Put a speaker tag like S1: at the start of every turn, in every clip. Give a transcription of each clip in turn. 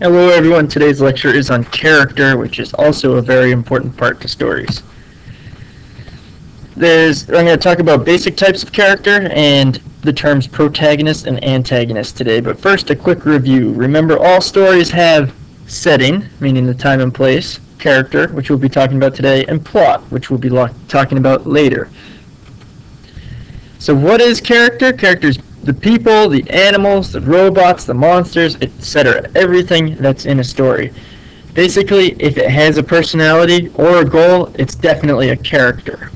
S1: Hello everyone, today's lecture is on character, which is also a very important part to stories. There's, I'm going to talk about basic types of character and the terms protagonist and antagonist today, but first a quick review. Remember all stories have setting, meaning the time and place, character, which we'll be talking about today, and plot, which we'll be talking about later. So what is character? Character is the people, the animals, the robots, the monsters, etc. Everything that's in a story. Basically, if it has a personality or a goal, it's definitely a character.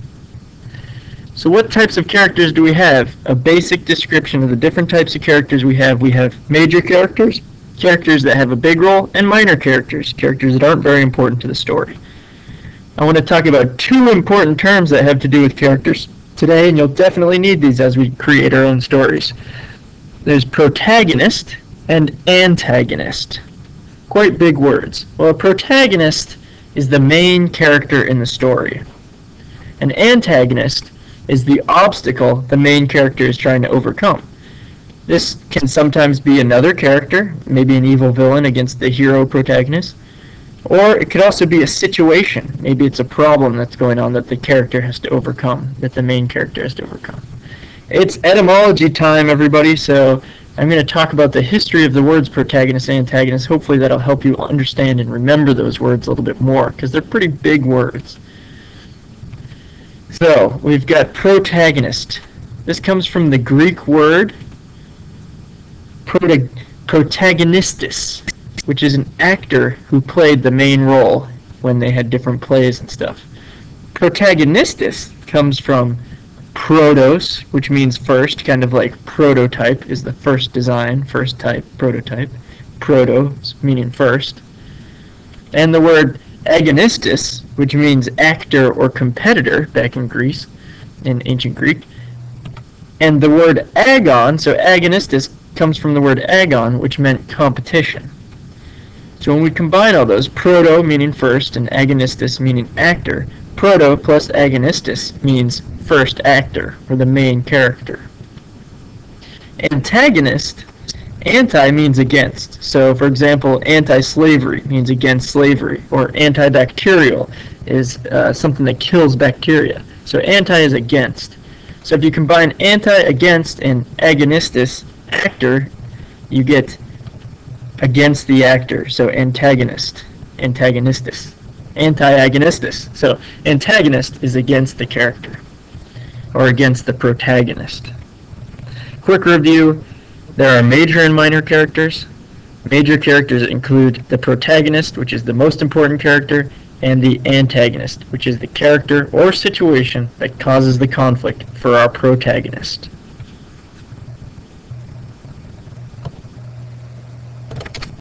S1: So what types of characters do we have? A basic description of the different types of characters we have. We have major characters, characters that have a big role, and minor characters, characters that aren't very important to the story. I want to talk about two important terms that have to do with characters today, and you'll definitely need these as we create our own stories. There's protagonist and antagonist. Quite big words. Well, a protagonist is the main character in the story. An antagonist is the obstacle the main character is trying to overcome. This can sometimes be another character, maybe an evil villain against the hero protagonist. Or it could also be a situation. Maybe it's a problem that's going on that the character has to overcome, that the main character has to overcome. It's etymology time, everybody, so I'm going to talk about the history of the words protagonist and antagonist. Hopefully that'll help you understand and remember those words a little bit more, because they're pretty big words. So, we've got protagonist. This comes from the Greek word protagonistes, which is an actor who played the main role when they had different plays and stuff. Protagonistes comes from protos, which means first, kind of like prototype is the first design, first type, prototype. Protos, meaning first. And the word agonistes, which means actor or competitor back in Greece, in ancient Greek. And the word agon, so agonistes, comes from the word agon, which meant competition. So when we combine all those, proto meaning first and agonistus meaning actor, proto plus agonistus means first actor, or the main character. Antagonist, anti means against. So for example, anti-slavery means against slavery, or antibacterial is uh, something that kills bacteria. So anti is against. So if you combine anti, against, and agonistus, actor, you get against the actor, so antagonist, antagonistus, anti-agonistus. So antagonist is against the character, or against the protagonist. Quick review, there are major and minor characters. Major characters include the protagonist, which is the most important character, and the antagonist, which is the character or situation that causes the conflict for our protagonist.